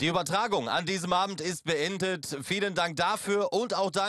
Die Übertragung an diesem Abend ist beendet. Vielen Dank dafür und auch Dank